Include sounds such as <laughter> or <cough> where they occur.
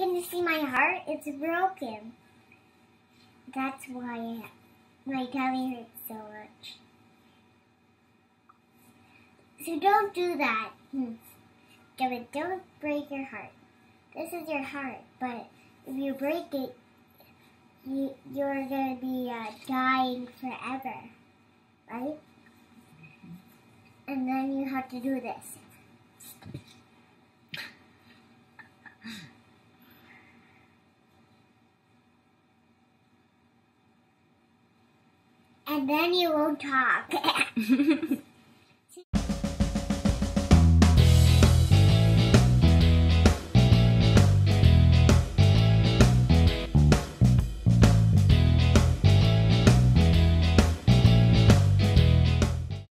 Can you see my heart? It's broken. That's why my tummy hurts so much. So don't do that. Hmm. Don't, don't break your heart. This is your heart, but if you break it, you, you're going to be uh, dying forever, right? And then you have to do this. And then you won't talk. <laughs>